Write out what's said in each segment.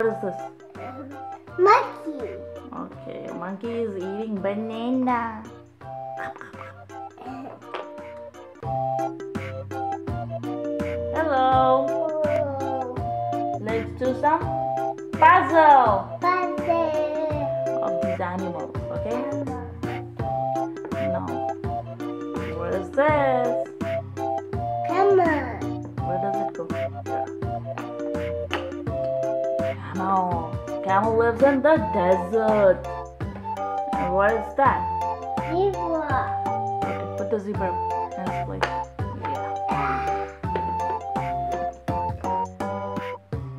What is this? Monkey. Okay, monkey is eating banana. Hello. Oh, Let's do some puzzle puzzle. of these animals. Okay. Now, what is this? Camel. Camel lives in the desert. And what is that? Zebra. Okay, put the zebra in its place. Yeah.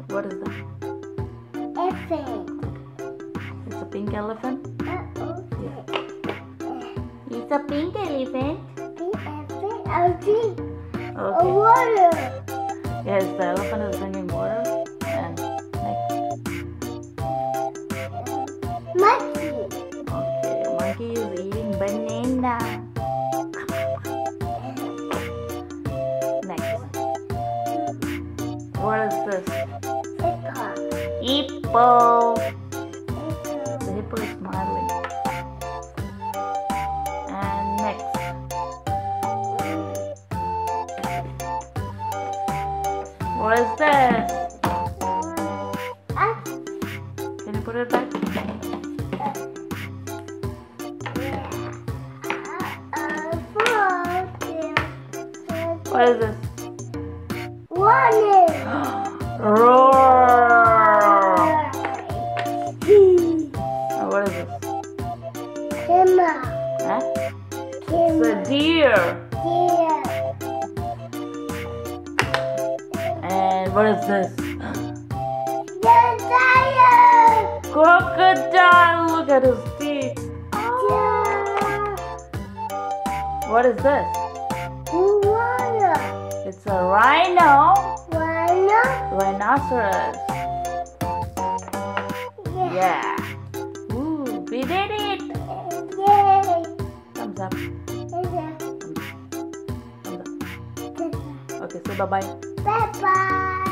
What is that? Elephant. It's a pink elephant. Uh-oh. Yeah. It's a pink elephant. The elephant. A drink. A water. Yes, the elephant is drinking water. Monkey. Okay, monkey is eating banana. Next. What is this? Zebra. Hippo. The hippo is smiling. And next. What is this? Can you put it back? What is this? One. Roar! What is this? Emma. Huh? It's a deer. Deer. And what is this? Crocodile! Look at his teeth. What is this? It's a rhino. Rhinoceros. Yeah. Ooh, we did it. Yay! Thumbs up. Thumbs up. Okay, say bye bye. Bye bye.